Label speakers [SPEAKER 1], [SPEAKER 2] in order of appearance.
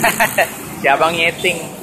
[SPEAKER 1] si abang nyeting